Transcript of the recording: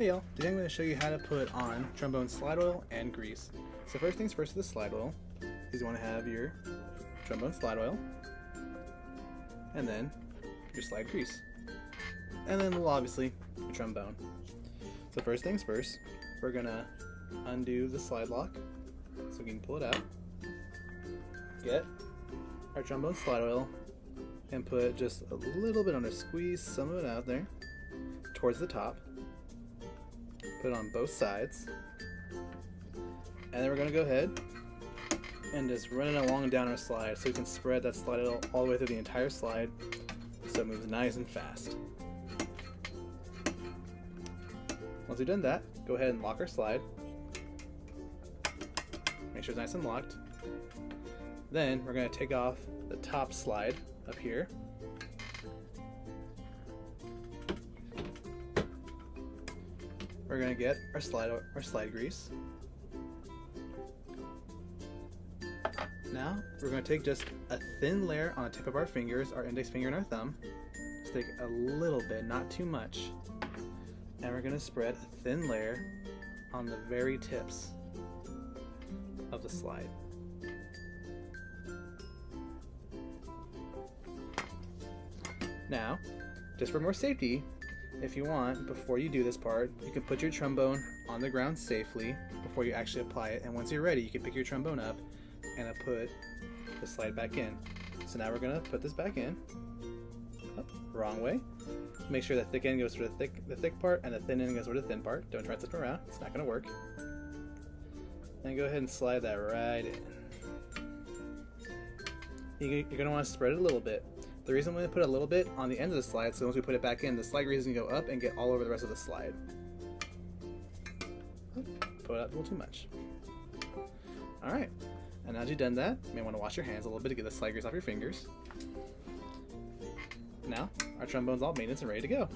Hey y'all, today I'm going to show you how to put on trombone slide oil and grease. So first things first with the slide oil is you want to have your trombone slide oil and then your slide grease. And then obviously your trombone. So first things first, we're going to undo the slide lock so we can pull it out. Get our trombone slide oil and put just a little bit on there, squeeze some of it out there towards the top put it on both sides. And then we're gonna go ahead and just run it along down our slide so we can spread that slide all, the way through the entire slide so it moves nice and fast. Once we've done that, go ahead and lock our slide. Make sure it's nice and locked. Then we're to take off the top slide up here we're gonna get our slide our slide grease. Now we're gonna take just a thin layer on the tip of our fingers, our index finger and our thumb. Just take a little bit, not too much. And we're gonna spread a thin layer on the very tips of the slide. Now, just for more safety, if you want, before you do this part, you can put your trombone on the ground safely before you actually apply it. And once you're ready, you can pick your trombone up and put the slide back in. So now we're gonna put this back in. Oh, wrong way. Make sure the thick end goes for the thick, the thick part and the thin end goes for the thin part. Don't try to flip it around, it's not gonna work. And go ahead and slide that right in. You're gonna wanna spread it a little bit. The reason to put a little bit on the end of the slide, so once we put it back in, the slide grease is to go up and get all over the rest of the slide. Put up a little too much. Alright, and now that you've done that, you may want to wash your hands a little bit to get the slide grease off your fingers. Now, our trombone's all maintenance and ready to go.